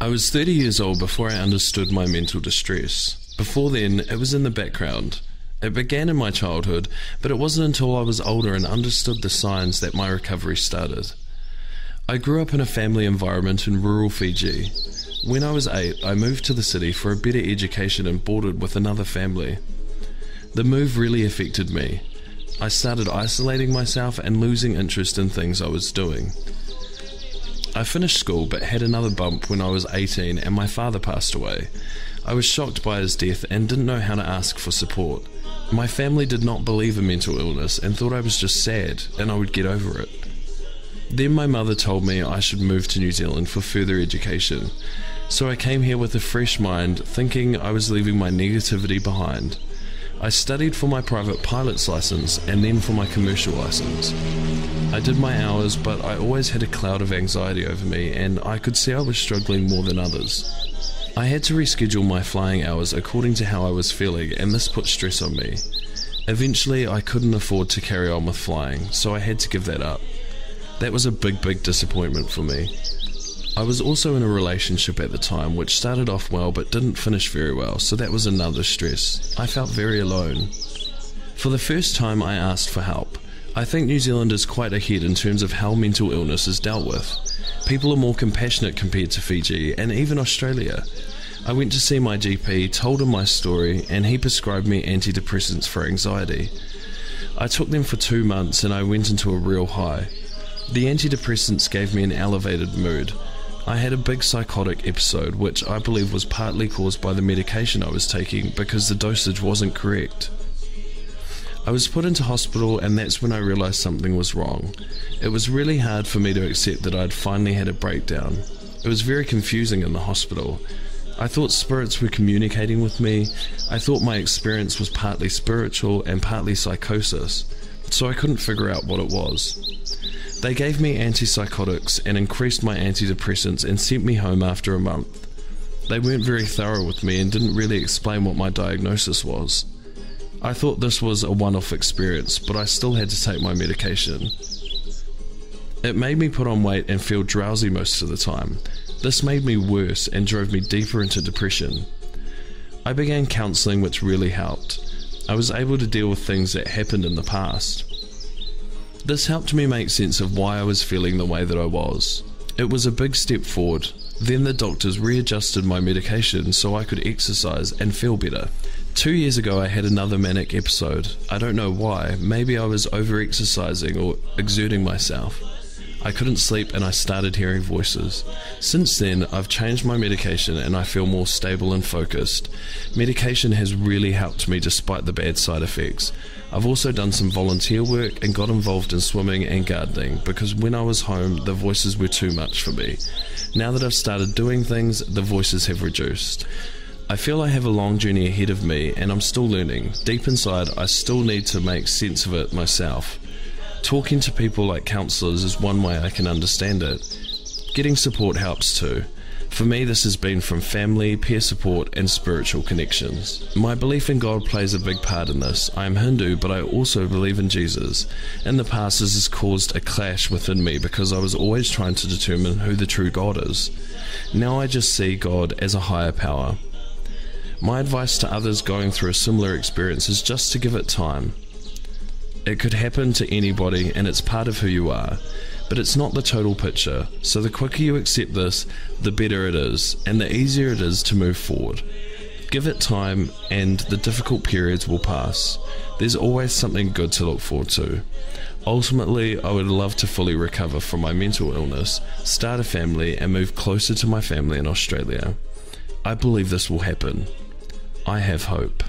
I was 30 years old before I understood my mental distress. Before then, it was in the background. It began in my childhood, but it wasn't until I was older and understood the signs that my recovery started. I grew up in a family environment in rural Fiji. When I was eight, I moved to the city for a better education and boarded with another family. The move really affected me. I started isolating myself and losing interest in things I was doing. I finished school but had another bump when I was 18 and my father passed away. I was shocked by his death and didn't know how to ask for support. My family did not believe in mental illness and thought I was just sad and I would get over it. Then my mother told me I should move to New Zealand for further education. So I came here with a fresh mind, thinking I was leaving my negativity behind. I studied for my private pilot's license and then for my commercial license. I did my hours, but I always had a cloud of anxiety over me, and I could see I was struggling more than others. I had to reschedule my flying hours according to how I was feeling, and this put stress on me. Eventually, I couldn't afford to carry on with flying, so I had to give that up. That was a big, big disappointment for me. I was also in a relationship at the time which started off well but didn't finish very well, so that was another stress. I felt very alone. For the first time, I asked for help. I think New Zealand is quite ahead in terms of how mental illness is dealt with. People are more compassionate compared to Fiji and even Australia. I went to see my GP, told him my story, and he prescribed me antidepressants for anxiety. I took them for two months and I went into a real high. The antidepressants gave me an elevated mood. I had a big psychotic episode, which I believe was partly caused by the medication I was taking because the dosage wasn't correct. I was put into hospital, and that's when I realised something was wrong. It was really hard for me to accept that I'd finally had a breakdown. It was very confusing in the hospital. I thought spirits were communicating with me. I thought my experience was partly spiritual and partly psychosis, so I couldn't figure out what it was. They gave me antipsychotics and increased my antidepressants and sent me home after a month. They weren't very thorough with me and didn't really explain what my diagnosis was. I thought this was a one off experience, but I still had to take my medication. It made me put on weight and feel drowsy most of the time. This made me worse and drove me deeper into depression. I began counselling, which really helped. I was able to deal with things that happened in the past. This helped me make sense of why I was feeling the way that I was. It was a big step forward. Then the doctors readjusted my medication so I could exercise and feel better. Two years ago, I had another manic episode. I don't know why. Maybe I was over exercising or exerting myself. I couldn't sleep and I started hearing voices. Since then, I've changed my medication and I feel more stable and focused. Medication has really helped me despite the bad side effects. I've also done some volunteer work and got involved in swimming and gardening because when I was home, the voices were too much for me. Now that I've started doing things, the voices have reduced. I feel I have a long journey ahead of me and I'm still learning. Deep inside, I still need to make sense of it myself. Talking to people like counsellors is one way I can understand it. Getting support helps too. For me, this has been from family, peer support, and spiritual connections. My belief in God plays a big part in this. I am Hindu, but I also believe in Jesus. In the past, this has caused a clash within me because I was always trying to determine who the true God is. Now I just see God as a higher power. My advice to others going through a similar experience is just to give it time. It could happen to anybody and it's part of who you are, but it's not the total picture. So the quicker you accept this, the better it is, and the easier it is to move forward. Give it time, and the difficult periods will pass. There's always something good to look forward to. Ultimately, I would love to fully recover from my mental illness, start a family, and move closer to my family in Australia. I believe this will happen. I have hope.